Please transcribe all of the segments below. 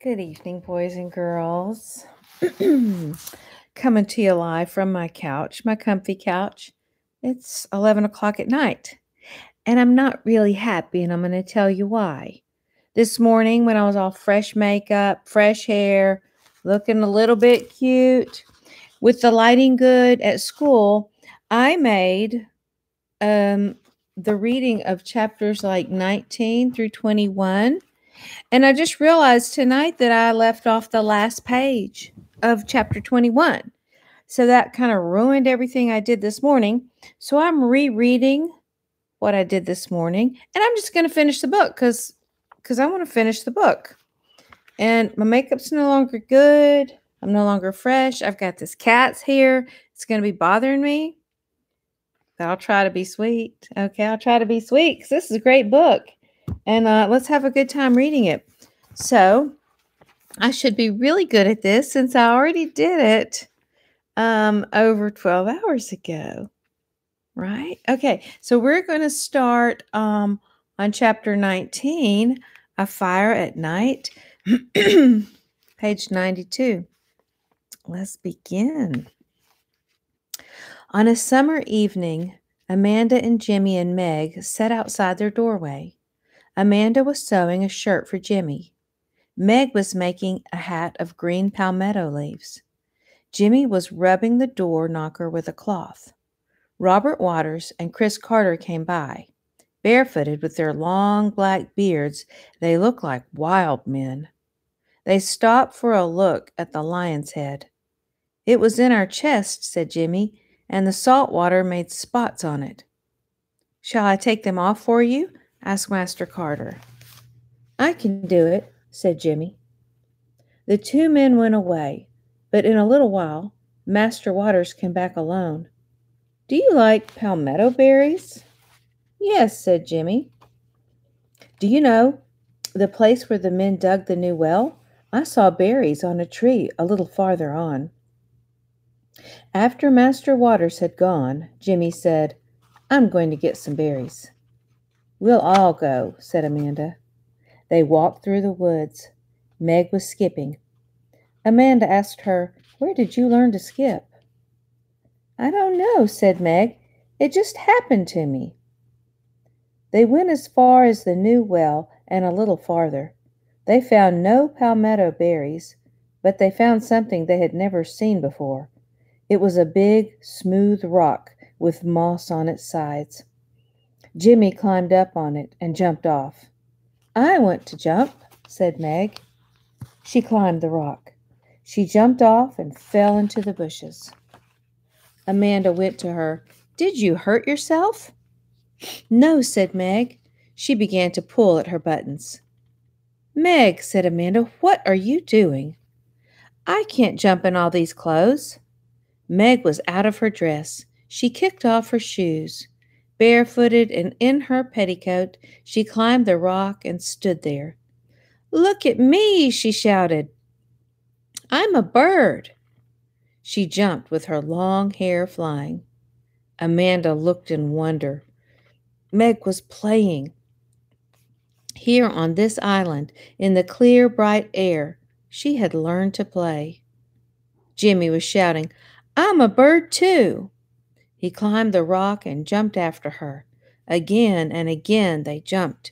Good evening, boys and girls. Coming to you live from my couch, my comfy couch. It's 11 o'clock at night, and I'm not really happy, and I'm going to tell you why. This morning, when I was all fresh makeup, fresh hair, looking a little bit cute, with the lighting good at school, I made um, the reading of chapters like 19 through 21 and I just realized tonight that I left off the last page of chapter 21. So that kind of ruined everything I did this morning. So I'm rereading what I did this morning and I'm just going to finish the book cuz cuz I want to finish the book. And my makeup's no longer good. I'm no longer fresh. I've got this cat's here. It's going to be bothering me. But I'll try to be sweet. Okay, I'll try to be sweet cuz this is a great book and uh, let's have a good time reading it. So I should be really good at this since I already did it um, over 12 hours ago. Right? Okay, so we're going to start um, on chapter 19, A Fire at Night, page 92. Let's begin. On a summer evening, Amanda and Jimmy and Meg sat outside their doorway. Amanda was sewing a shirt for Jimmy. Meg was making a hat of green palmetto leaves. Jimmy was rubbing the door knocker with a cloth. Robert Waters and Chris Carter came by. Barefooted with their long black beards, they looked like wild men. They stopped for a look at the lion's head. It was in our chest, said Jimmy, and the salt water made spots on it. Shall I take them off for you? Asked Master Carter. I can do it, said Jimmy. The two men went away, but in a little while, Master Waters came back alone. Do you like palmetto berries? Yes, said Jimmy. Do you know the place where the men dug the new well? I saw berries on a tree a little farther on. After Master Waters had gone, Jimmy said, I'm going to get some berries. We'll all go, said Amanda. They walked through the woods. Meg was skipping. Amanda asked her, Where did you learn to skip? I don't know, said Meg. It just happened to me. They went as far as the new well and a little farther. They found no palmetto berries, but they found something they had never seen before. It was a big, smooth rock with moss on its sides. Jimmy climbed up on it and jumped off. I want to jump, said Meg. She climbed the rock. She jumped off and fell into the bushes. Amanda went to her. Did you hurt yourself? No, said Meg. She began to pull at her buttons. Meg, said Amanda, what are you doing? I can't jump in all these clothes. Meg was out of her dress. She kicked off her shoes. Barefooted and in her petticoat, she climbed the rock and stood there. Look at me, she shouted. I'm a bird. She jumped with her long hair flying. Amanda looked in wonder. Meg was playing. Here on this island, in the clear, bright air, she had learned to play. Jimmy was shouting, I'm a bird too. He climbed the rock and jumped after her. Again and again they jumped.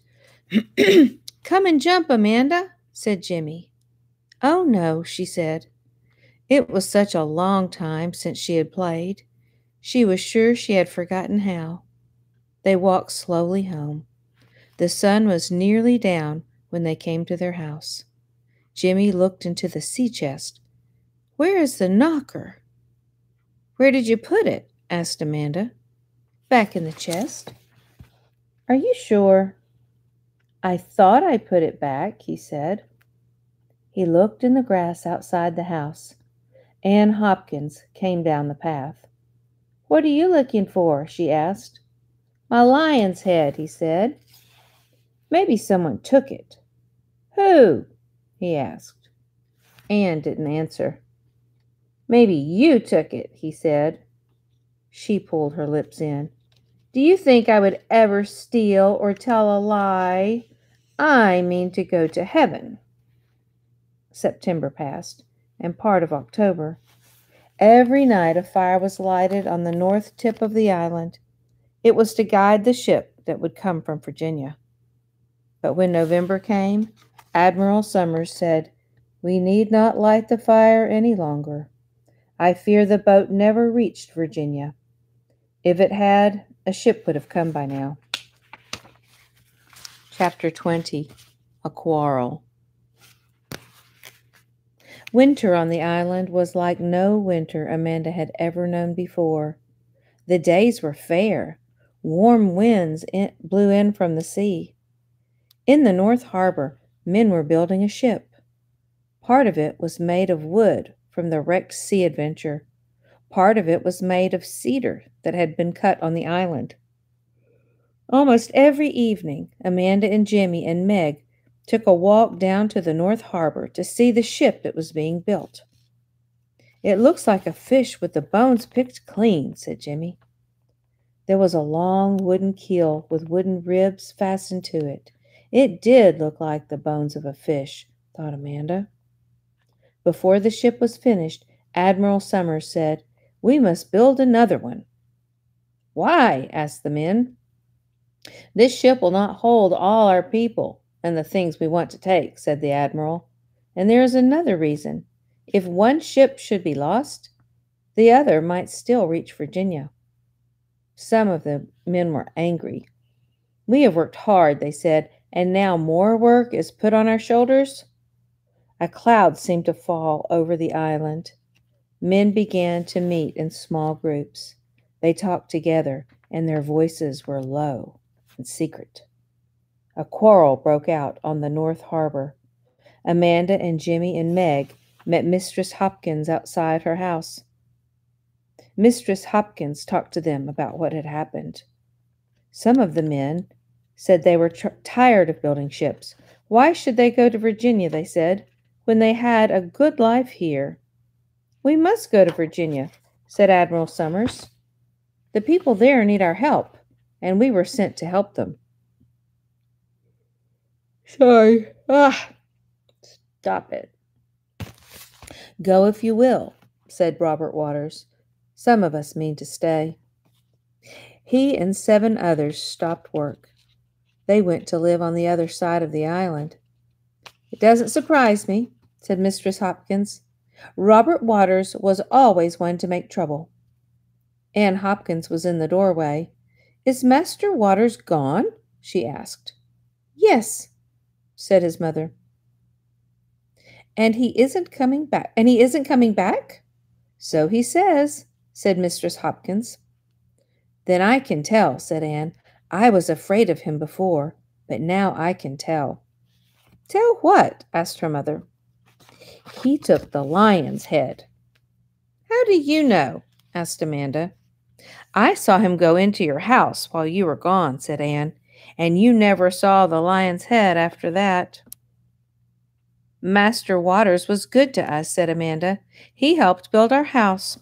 Come and jump, Amanda, said Jimmy. Oh, no, she said. It was such a long time since she had played. She was sure she had forgotten how. They walked slowly home. The sun was nearly down when they came to their house. Jimmy looked into the sea chest. Where is the knocker? Where did you put it? Asked Amanda. Back in the chest. Are you sure? I thought I put it back, he said. He looked in the grass outside the house. Ann Hopkins came down the path. What are you looking for? she asked. My lion's head, he said. Maybe someone took it. Who? he asked. Ann didn't answer. Maybe you took it, he said. She pulled her lips in. Do you think I would ever steal or tell a lie? I mean to go to heaven. September passed, and part of October. Every night a fire was lighted on the north tip of the island. It was to guide the ship that would come from Virginia. But when November came, Admiral Somers said, We need not light the fire any longer. I fear the boat never reached Virginia. If it had, a ship would have come by now. Chapter 20 A Quarrel Winter on the island was like no winter Amanda had ever known before. The days were fair. Warm winds in, blew in from the sea. In the North Harbor, men were building a ship. Part of it was made of wood from the wrecked Sea Adventure. Part of it was made of cedar that had been cut on the island. Almost every evening, Amanda and Jimmy and Meg took a walk down to the North Harbor to see the ship that was being built. It looks like a fish with the bones picked clean, said Jimmy. There was a long wooden keel with wooden ribs fastened to it. It did look like the bones of a fish, thought Amanda. Before the ship was finished, Admiral Somers said, We must build another one. Why? asked the men. This ship will not hold all our people and the things we want to take, said the Admiral. And there is another reason. If one ship should be lost, the other might still reach Virginia. Some of the men were angry. We have worked hard, they said, and now more work is put on our shoulders. A cloud seemed to fall over the island. Men began to meet in small groups. They talked together, and their voices were low and secret. A quarrel broke out on the North Harbor. Amanda and Jimmy and Meg met Mistress Hopkins outside her house. Mistress Hopkins talked to them about what had happened. Some of the men said they were tr- tired of building ships. Why should they go to Virginia, they said when they had a good life here. We must go to Virginia, said Admiral Somers. The people there need our help, and we were sent to help them. Sorry. Ah, stop it. Go if you will, said Robert Waters. Some of us mean to stay. He and seven others stopped work. They went to live on the other side of the island. It doesn't surprise me, said Mistress Hopkins. Robert Waters was always one to make trouble. Anne Hopkins was in the doorway. Is Master Waters gone? she asked. Yes, said his mother. And he isn't coming back. And he isn't coming back? So he says, said Mistress Hopkins. Then I can tell, said Anne. I was afraid of him before, but now I can tell. Tell what? asked her mother. He took the lion's head. How do you know? asked Amanda. I saw him go into your house while you were gone, said Anne, and you never saw the lion's head after that. Master Waters was good to us, said Amanda. He helped build our house.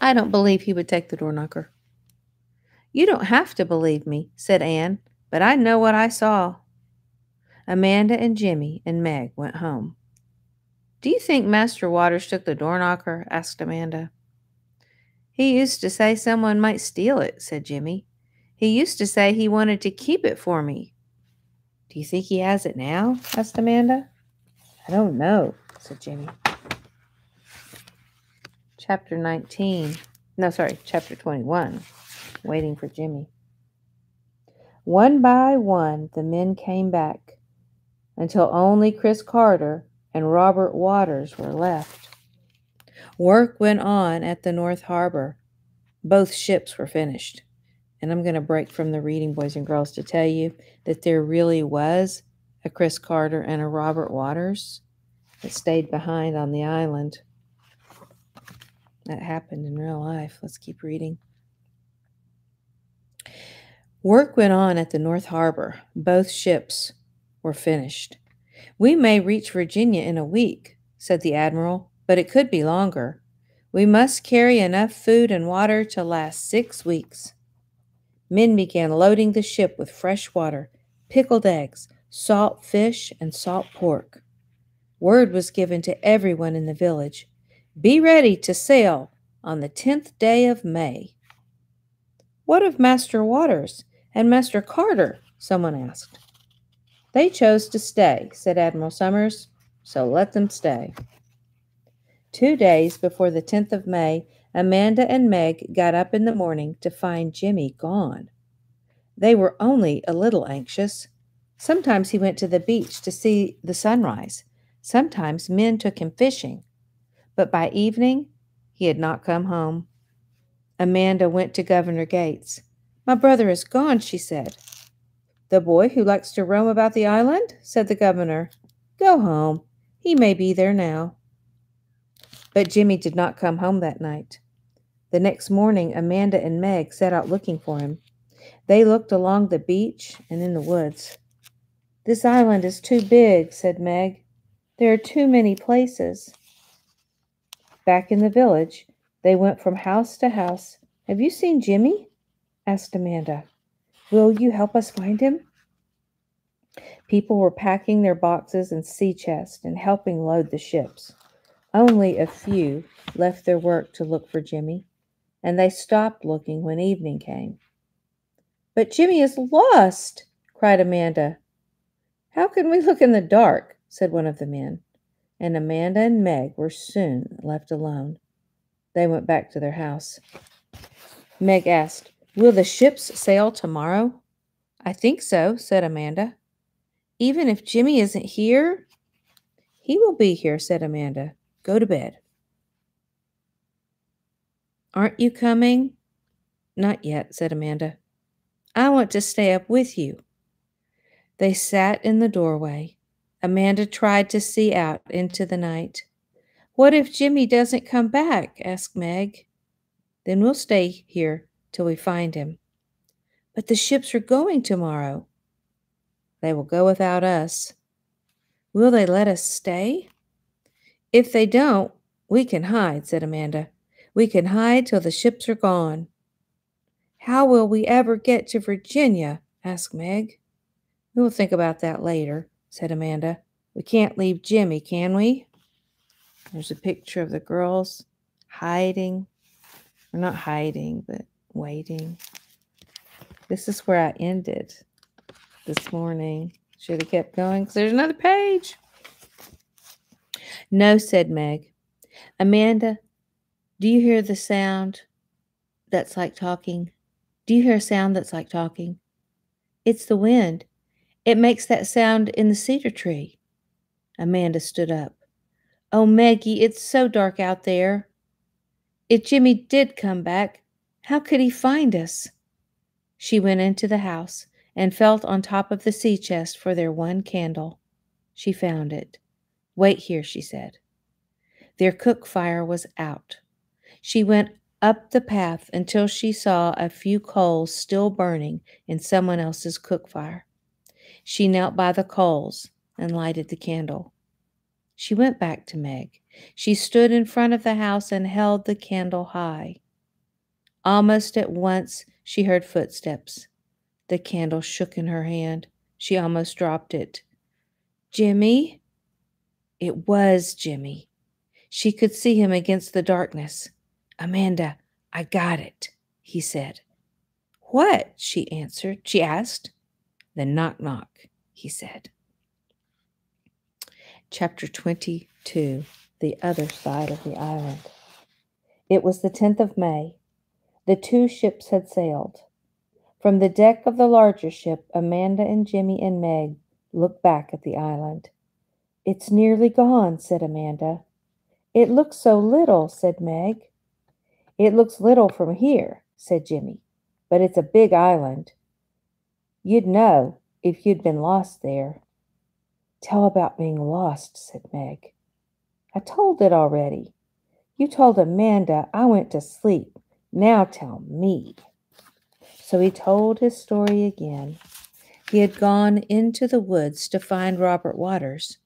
I don't believe he would take the door knocker. You don't have to believe me, said Anne, but I know what I saw. Amanda and Jimmy and Meg went home. Do you think Master Waters took the door knocker? asked Amanda. He used to say someone might steal it, said Jimmy. He used to say he wanted to keep it for me. Do you think he has it now? asked Amanda. I don't know, said Jimmy. Chapter 19. No, sorry, chapter 21. Waiting for Jimmy. One by one, the men came back until only Chris Carter and Robert Waters were left. Work went on at the North Harbor. Both ships were finished. And I'm going to break from the reading, boys and girls, to tell you that there really was a Chris Carter and a Robert Waters that stayed behind on the island. That happened in real life. Let's keep reading. Work went on at the North Harbor. Both ships were finished. We may reach Virginia in a week, said the Admiral, but it could be longer. We must carry enough food and water to last six weeks. Men began loading the ship with fresh water, pickled eggs, salt fish, and salt pork. word was given to everyone in the village Be ready to sail on the tenth day of May. What of Master Waters and Master Carter? someone asked. They chose to stay, said Admiral Somers, so let them stay. Two days before the 10th of May, Amanda and Meg got up in the morning to find Jimmy gone. They were only a little anxious. Sometimes he went to the beach to see the sunrise. Sometimes men took him fishing. But by evening, he had not come home. Amanda went to Governor Gates. My brother is gone, she said. The boy who likes to roam about the island? said the governor. Go home. He may be there now. But Jimmy did not come home that night. The next morning, Amanda and Meg set out looking for him. They looked along the beach and in the woods. This island is too big, said Meg. There are too many places. Back in the village, they went from house to house. Have you seen Jimmy? asked Amanda. Will you help us find him? People were packing their boxes and sea chests and helping load the ships. Only a few left their work to look for Jimmy, and they stopped looking when evening came. But Jimmy is lost, cried Amanda. How can we look in the dark? said one of the men, and Amanda and Meg were soon left alone. They went back to their house. Meg asked, Will the ships sail tomorrow? I think so, said Amanda. Even if Jimmy isn't here? He will be here, said Amanda. Go to bed. Aren't you coming? Not yet, said Amanda. I want to stay up with you. They sat in the doorway. Amanda tried to see out into the night. What if Jimmy doesn't come back? asked Meg. Then we'll stay here till we find him. But the ships are going tomorrow. They will go without us. Will they let us stay? If they don't, we can hide, said Amanda. We can hide till the ships are gone. How will we ever get to Virginia? asked Meg. We'll think about that later, said Amanda. We can't leave Jimmy, can we? There's a picture of the girls hiding. Or not hiding, but waiting. This is where I ended this morning. Should have kept going because there's another page. No, said Meg. Amanda, do you hear the sound that's like talking? Do you hear a sound that's like talking? It's the wind. It makes that sound in the cedar tree. Amanda stood up. Oh, Maggie, it's so dark out there. If Jimmy did come back, how could he find us? She went into the house and felt on top of the sea chest for their one candle. She found it. Wait here, she said. Their cook fire was out. She went up the path until she saw a few coals still burning in someone else's cook fire. She knelt by the coals and lighted the candle. She went back to Meg. She stood in front of the house and held the candle high. Almost at once she heard footsteps. The candle shook in her hand. She almost dropped it. Jimmy? It was Jimmy. She could see him against the darkness. Amanda, I got it, he said. What? she answered. She asked. The knock, knock, he said. Chapter 22 The Other Side of the Island. It was the 10th of May. The two ships had sailed. From the deck of the larger ship, Amanda and Jimmy and Meg looked back at the island. It's nearly gone, said Amanda. It looks so little, said Meg. It looks little from here, said Jimmy, but it's a big island. You'd know if you'd been lost there. Tell about being lost, said Meg. I told it already. You told Amanda I went to sleep. Now tell me. So he told his story again. He had gone into the woods to find Robert Waters.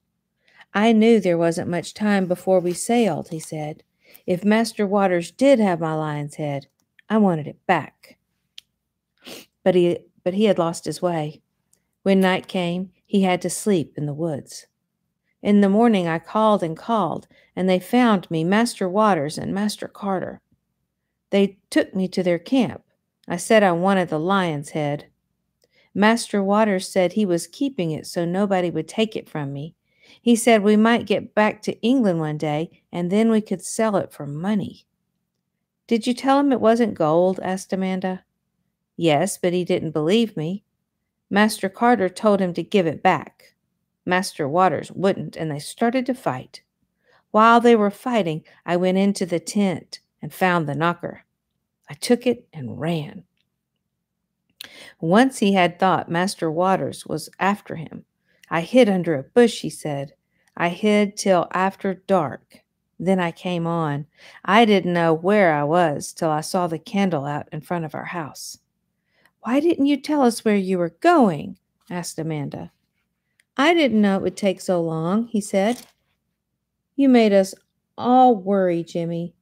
I knew there wasn't much time before we sailed, he said. If Master Waters did have my lion's head, I wanted it back. But he but he had lost his way. When night came, he had to sleep in the woods. In the morning I called and called, and they found me, Master Waters and Master Carter. They took me to their camp. I said I wanted the lion's head. Master Waters said he was keeping it so nobody would take it from me. He said we might get back to England one day and then we could sell it for money. Did you tell him it wasn't gold? asked Amanda. Yes, but he didn't believe me. Master Carter told him to give it back. Master Waters wouldn't, and they started to fight. While they were fighting, I went into the tent and found the knocker. I took it and ran. Once he had thought Master Waters was after him. I hid under a bush, he said. I hid till after dark. Then I came on. I didn't know where I was till I saw the candle out in front of our house. Why didn't you tell us where you were going? asked Amanda. I didn't know it would take so long, he said. You made us all worry, Jimmy.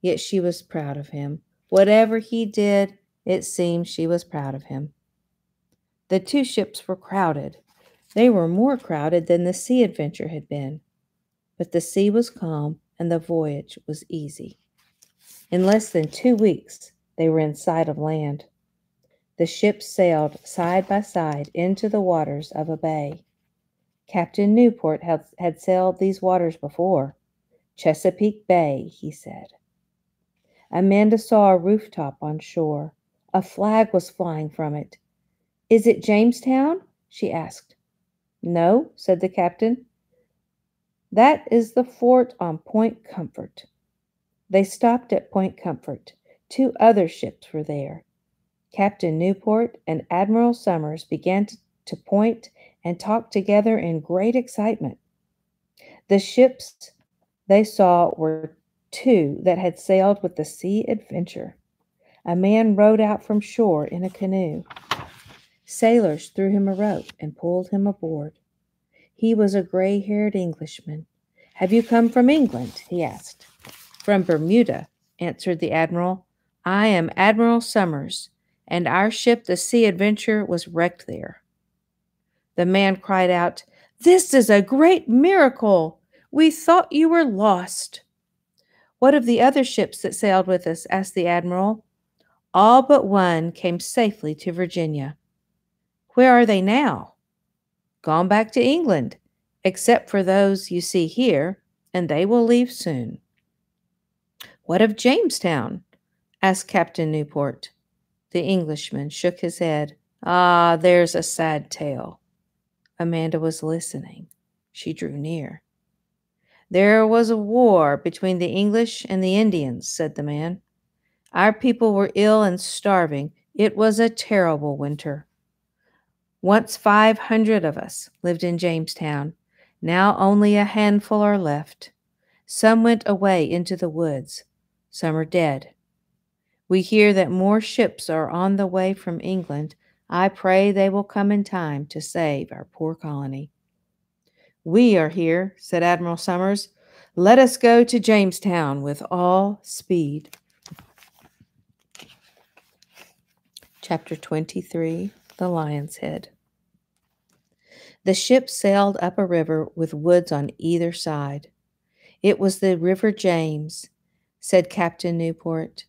Yet she was proud of him. Whatever he did, it seemed she was proud of him. The two ships were crowded. They were more crowded than the sea adventure had been. But the sea was calm and the voyage was easy. In less than two weeks, they were in sight of land. The ships sailed side by side into the waters of a bay. Captain Newport had, had sailed these waters before. Chesapeake Bay, he said. Amanda saw a rooftop on shore. A flag was flying from it. Is it Jamestown? she asked. No, said the captain. That is the fort on Point Comfort. They stopped at Point Comfort. Two other ships were there. Captain Newport and Admiral Somers began to, to point and talk together in great excitement. The ships they saw were two that had sailed with the Sea Adventure. A man rowed out from shore in a canoe. Sailors threw him a rope and pulled him aboard. He was a gray haired Englishman. Have you come from England? he asked. From Bermuda, answered the Admiral. I am Admiral Somers, and our ship, the Sea Adventure, was wrecked there. The man cried out, This is a great miracle! We thought you were lost. What of the other ships that sailed with us? asked the Admiral. All but one came safely to Virginia. Where are they now? Gone back to England, except for those you see here, and they will leave soon. What of Jamestown? asked Captain Newport. The Englishman shook his head. Ah, there's a sad tale. Amanda was listening. She drew near. There was a war between the English and the Indians, said the man. Our people were ill and starving. It was a terrible winter. Once 500 of us lived in Jamestown. Now only a handful are left. Some went away into the woods. Some are dead. We hear that more ships are on the way from England. I pray they will come in time to save our poor colony. We are here, said Admiral Somers. Let us go to Jamestown with all speed. Chapter 23 The Lion's Head. The ship sailed up a river with woods on either side. It was the River James, said Captain Newport.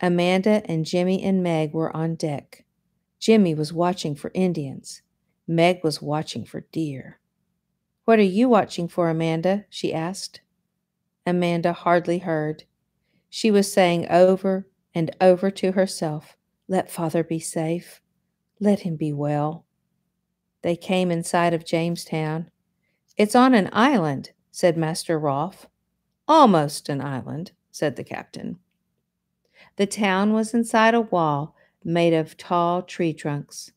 Amanda and Jimmy and Meg were on deck. Jimmy was watching for Indians. Meg was watching for deer. What are you watching for, Amanda? she asked. Amanda hardly heard. She was saying over and over to herself, Let father be safe. Let him be well. They came in sight of Jamestown. It's on an island, said Master Rolfe. Almost an island, said the captain. The town was inside a wall made of tall tree trunks.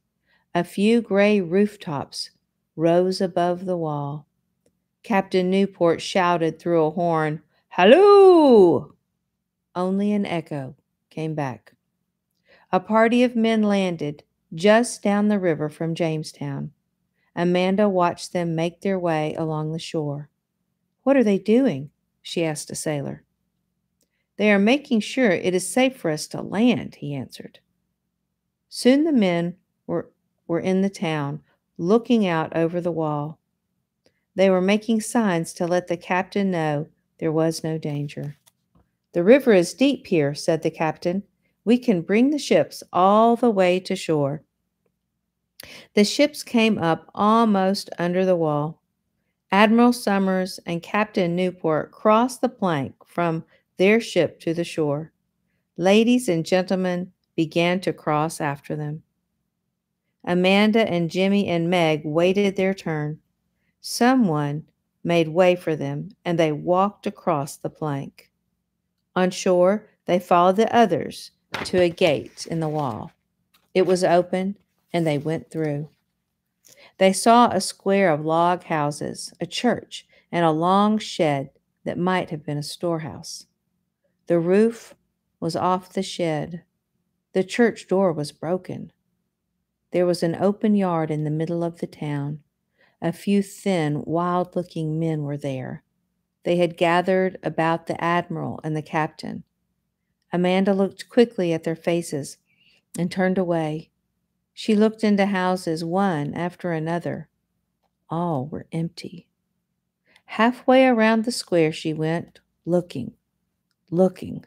A few gray rooftops rose above the wall. Captain Newport shouted through a horn, Halloo! Only an echo came back. A party of men landed just down the river from Jamestown. Amanda watched them make their way along the shore. What are they doing? she asked a sailor. They are making sure it is safe for us to land, he answered. Soon the men were, were in the town, looking out over the wall. They were making signs to let the captain know there was no danger. The river is deep here, said the captain. We can bring the ships all the way to shore. The ships came up almost under the wall. Admiral Somers and Captain Newport crossed the plank from their ship to the shore. Ladies and gentlemen began to cross after them. Amanda and Jimmy and Meg waited their turn. Someone made way for them, and they walked across the plank. On shore, they followed the others to a gate in the wall. It was open, and they went through. They saw a square of log houses, a church, and a long shed that might have been a storehouse. The roof was off the shed. The church door was broken. There was an open yard in the middle of the town. A few thin, wild looking men were there. They had gathered about the admiral and the captain. Amanda looked quickly at their faces and turned away. She looked into houses one after another. All were empty. Halfway around the square she went, looking, looking.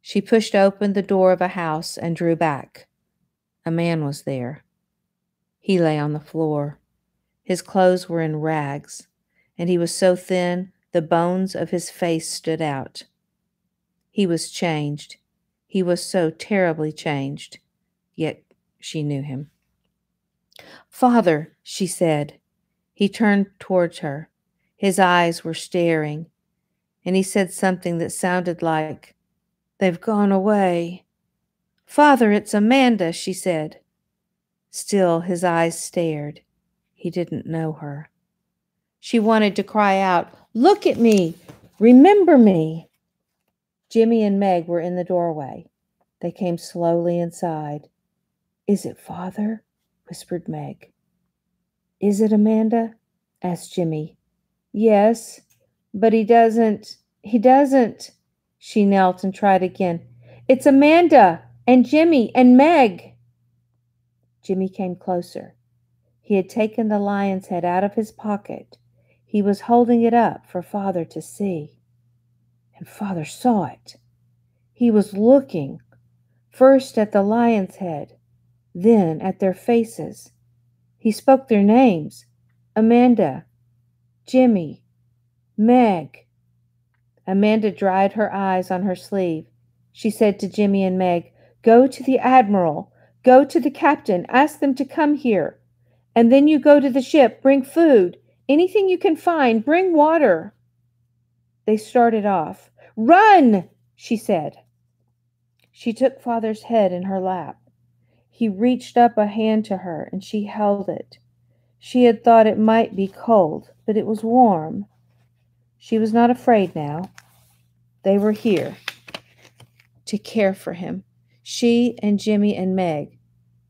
She pushed open the door of a house and drew back. A man was there. He lay on the floor. His clothes were in rags, and he was so thin the bones of his face stood out. He was changed. He was so terribly changed, yet she knew him. Father, she said. He turned towards her. His eyes were staring, and he said something that sounded like, They've gone away. Father, it's Amanda, she said. Still, his eyes stared. He didn't know her. She wanted to cry out, Look at me! Remember me! Jimmy and Meg were in the doorway. They came slowly inside. Is it father? whispered Meg. Is it Amanda? asked Jimmy. Yes, but he doesn't. He doesn't. She knelt and tried again. It's Amanda and Jimmy and Meg. Jimmy came closer. He had taken the lion's head out of his pocket. He was holding it up for father to see. And father saw it. He was looking first at the lion's head, then at their faces. He spoke their names Amanda, Jimmy, Meg. Amanda dried her eyes on her sleeve. She said to Jimmy and Meg, Go to the admiral. Go to the captain. Ask them to come here. And then you go to the ship, bring food, anything you can find, bring water. They started off. Run, she said. She took father's head in her lap. He reached up a hand to her, and she held it. She had thought it might be cold, but it was warm. She was not afraid now. They were here to care for him, she and Jimmy and Meg,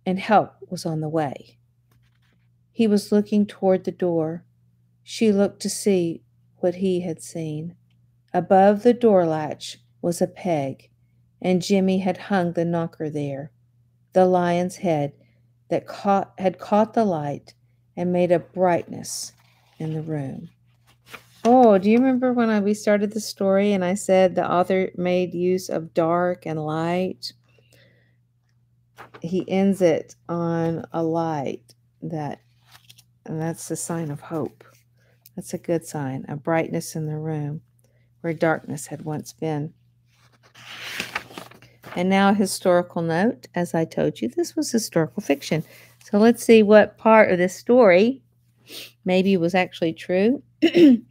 and help was on the way. He was looking toward the door. She looked to see what he had seen. Above the door latch was a peg, and Jimmy had hung the knocker there, the lion's head that caught, had caught the light and made a brightness in the room. Oh, do you remember when I, we started the story and I said the author made use of dark and light? He ends it on a light that and that's the sign of hope. That's a good sign, a brightness in the room where darkness had once been. And now, a historical note. As I told you, this was historical fiction. So let's see what part of this story maybe was actually true.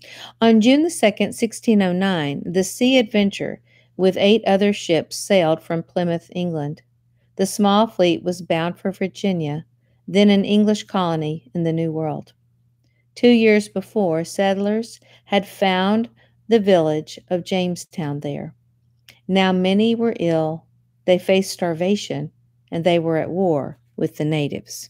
On June the 2nd, 1609, the Sea Adventure with eight other ships sailed from Plymouth, England. The small fleet was bound for Virginia then an English colony in the New World. Two years before, settlers had found the village of Jamestown there. Now many were ill, they faced starvation, and they were at war with the natives.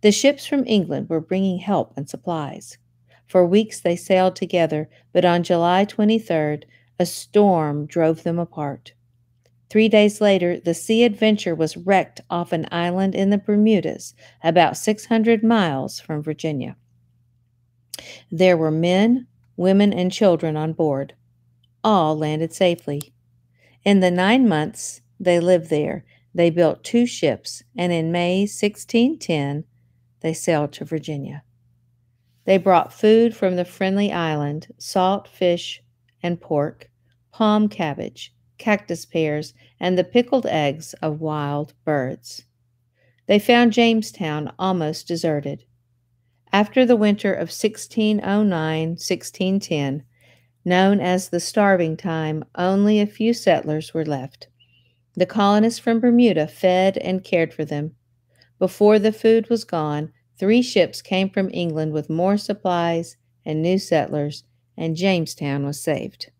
The ships from England were bringing help and supplies. For weeks they sailed together, but on July 23rd, a storm drove them apart. Three days later, the Sea Adventure was wrecked off an island in the Bermudas, about 600 miles from Virginia. There were men, women, and children on board. All landed safely. In the nine months they lived there, they built two ships, and in May 1610 they sailed to Virginia. They brought food from the friendly island salt fish and pork, palm cabbage, cactus pears, and the pickled eggs of wild birds. They found Jamestown almost deserted. After the winter of 1609 1610, known as the starving time, only a few settlers were left. The colonists from Bermuda fed and cared for them. Before the food was gone, three ships came from England with more supplies and new settlers, and Jamestown was saved.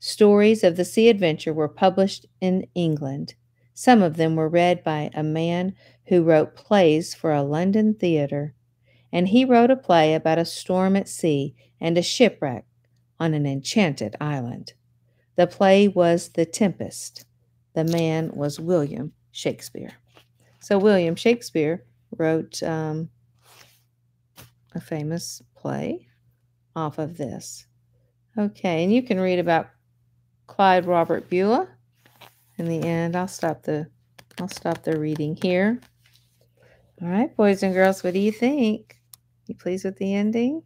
Stories of the sea adventure were published in England. Some of them were read by a man who wrote plays for a London theater and he wrote a play about a storm at sea and a shipwreck on an enchanted island. The play was The Tempest. The man was William Shakespeare. So, William Shakespeare wrote um, a famous play off of this. Okay, and you can read about Clyde Robert Bulla. In the end, I'll stop the I'll stop the reading here. All right, boys and girls, what do you think? You pleased with the ending?